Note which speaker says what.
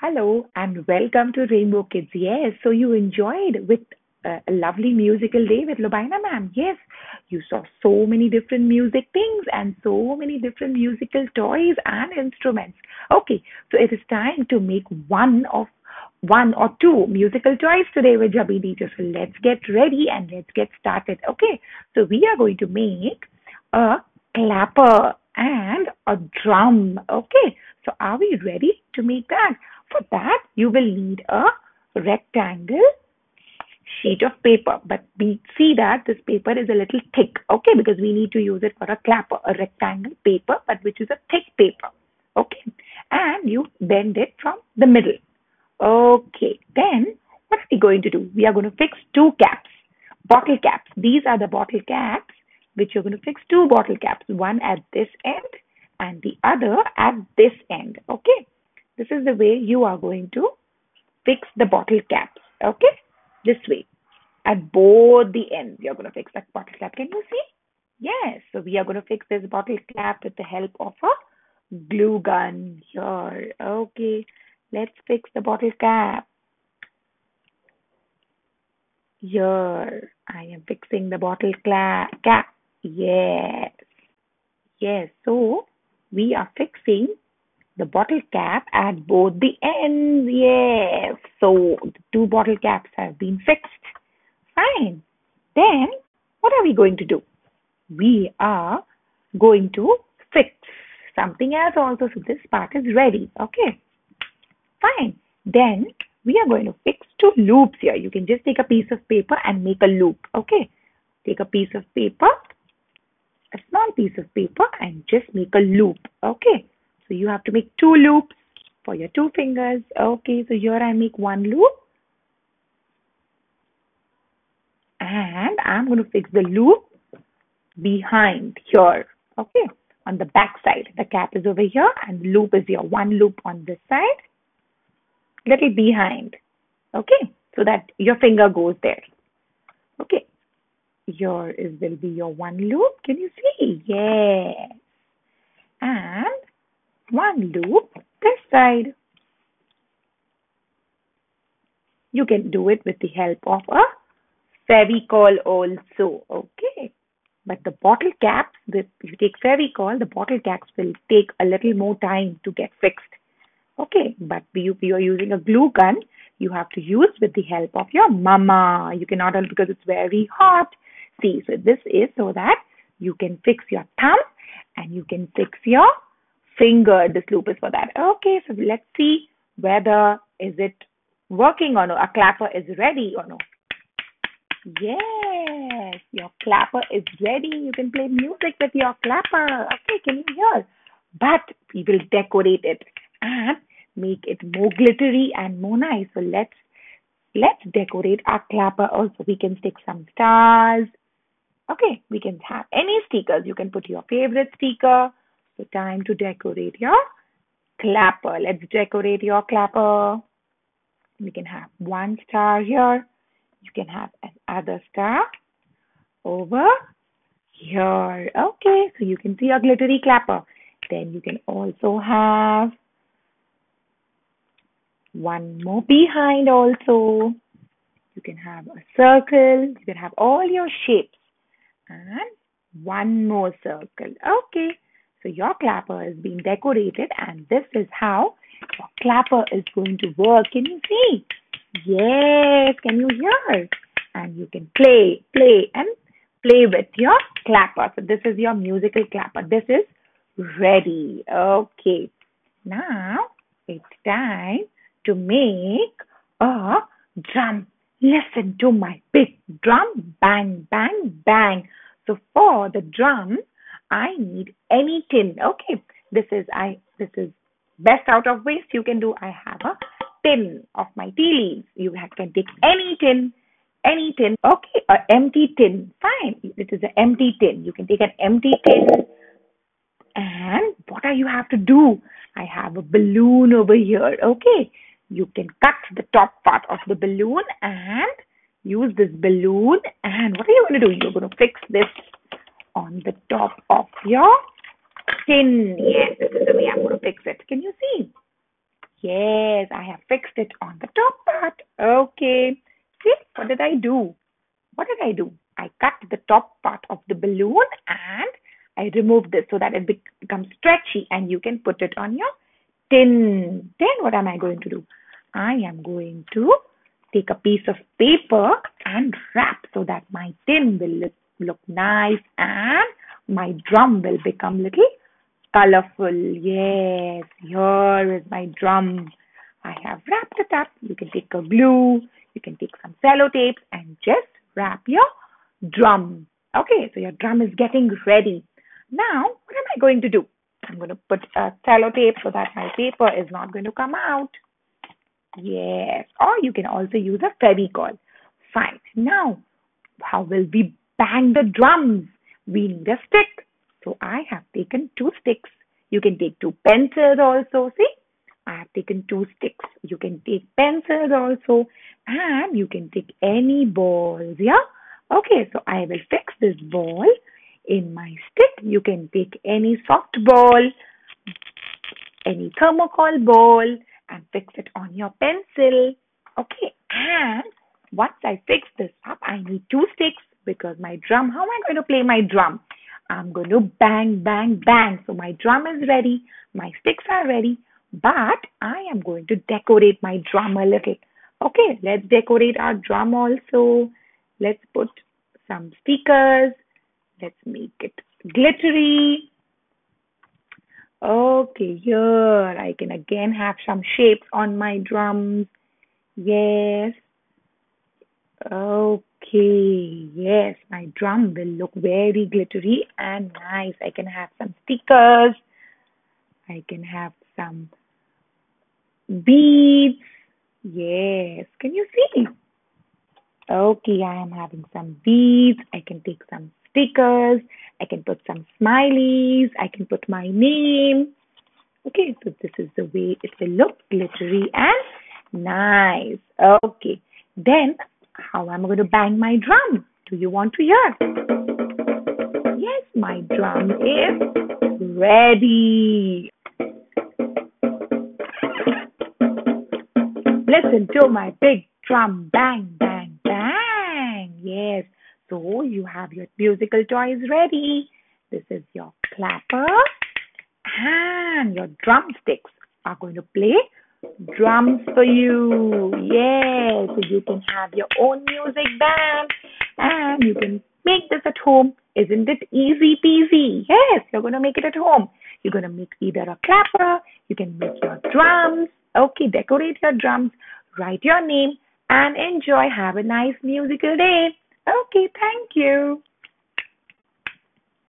Speaker 1: Hello and welcome to Rainbow Kids. Yes, so you enjoyed with uh, a lovely musical day with Lobaina ma'am. Yes, you saw so many different music things and so many different musical toys and instruments. Okay, so it is time to make one of one or two musical toys today with Jabby teacher. So let's get ready and let's get started. Okay, so we are going to make a clapper and a drum. Okay, so are we ready to make that? For that, you will need a rectangle sheet of paper. But we see that this paper is a little thick, okay, because we need to use it for a clapper, a rectangle paper, but which is a thick paper, okay. And you bend it from the middle. Okay, then what are we going to do? We are going to fix two caps, bottle caps. These are the bottle caps which you're going to fix two bottle caps, one at this end and the other at this end. Okay, this is the way you are going to fix the bottle caps. Okay, this way at both the ends. You're going to fix that bottle cap. Can you see? Yes. So we are going to fix this bottle cap with the help of a glue gun here. Okay. Let's fix the bottle cap. Here. I am fixing the bottle cap. Yes. Yes. So we are fixing the bottle cap at both the ends. Yes. So the two bottle caps have been fixed. Fine. Then what are we going to do? We are going to fix something else also. So this part is ready. Okay. Fine. Then we are going to fix two loops here. You can just take a piece of paper and make a loop. Okay. Take a piece of paper, a small piece of paper and just make a loop. Okay. So you have to make two loops for your two fingers. Okay, so here I make one loop. And I'm going to fix the loop behind here. Okay, on the back side. The cap is over here and the loop is here. One loop on this side, little behind. Okay, so that your finger goes there. Okay, here is will be your one loop. Can you see? Yes. And one loop this side. You can do it with the help of a Fevicol also. Okay. But the bottle caps, if you take Fevicol, the bottle caps will take a little more time to get fixed. Okay. But if you are using a glue gun, you have to use with the help of your mama. You cannot because it's very hot. See, so this is so that you can fix your thumb and you can fix your finger. This loop is for that. Okay, so let's see whether is it working or no. A clapper is ready or no. Yes, your clapper is ready. You can play music with your clapper. Okay, can you hear? But we will decorate it and make it more glittery and more nice. So let's let's decorate our clapper also. We can stick some stars. Okay, we can have any stickers. You can put your favorite sticker so time to decorate your clapper. Let's decorate your clapper. We can have one star here. You can have another star over here. Okay, so you can see a glittery clapper. Then you can also have one more behind also. You can have a circle. You can have all your shapes. And one more circle. Okay. So your clapper is being decorated and this is how your clapper is going to work. Can you see? Yes, can you hear? And you can play, play and play with your clapper. So this is your musical clapper. This is ready. Okay. Now it's time to make a drum. Listen to my big drum. Bang, bang, bang. So for the drum, I need any tin. Okay, this is I this is best out of waste you can do. I have a tin of my tea leaves. You can take any tin, any tin. Okay, an empty tin. Fine. It is an empty tin. You can take an empty tin. And what do you have to do? I have a balloon over here. Okay. You can cut the top part of the balloon and use this balloon. And what are you going to do? You're going to fix this on the top of your tin. Yes, this is the way I'm going to fix it. Can you see? Yes, I have fixed it on the top part. Okay. See, what did I do? What did I do? I cut the top part of the balloon and I removed this so that it becomes stretchy and you can put it on your tin. Then what am I going to do? I am going to take a piece of paper and wrap so that my tin will look, look nice and my drum will become little colorful. Yes, here is my drum. I have wrapped it up. You can take a glue, you can take some sellotape and just wrap your drum. Okay, so your drum is getting ready. Now, what am I going to do? I'm going to put a sellotape so that my paper is not going to come out. Yes, or you can also use a Fevicol. Fine. Now, how will we bang the drums? We need a stick. So I have taken two sticks. You can take two pencils also. See, I have taken two sticks. You can take pencils also, and you can take any balls. Yeah. Okay. So I will fix this ball in my stick. You can take any soft ball, any thermocol ball, and fix it on your pencil. Okay. And once I fix this up, I need two sticks because my drum. How am I going to play my drum? I'm going to bang, bang, bang. So my drum is ready, my sticks are ready, but I am going to decorate my drum a little. Okay, let's decorate our drum also. Let's put some stickers. Let's make it glittery. Okay, here I can again have some shapes on my drums. Yes. Okay. Yes, my drum will look very glittery and nice. I can have some stickers. I can have some beads. Yes, can you see? Okay, I am having some beads. I can take some stickers. I can put some smileys. I can put my name. Okay, so this is the way it will look glittery and nice. Okay, then how am I going to bang my drum? Do you want to hear? Yes, my drum is ready. Listen to my big drum bang, bang, bang. Yes, so you have your musical toys ready. This is your clapper and your drumsticks are going to play drums for you. Yes, so you can have your own music band and you can make this at home. Isn't it easy peasy? Yes, you're going to make it at home. You're going to make either a clapper, you can make your drums. Okay, decorate your drums, write your name, and enjoy. Have a nice musical day. Okay, thank you.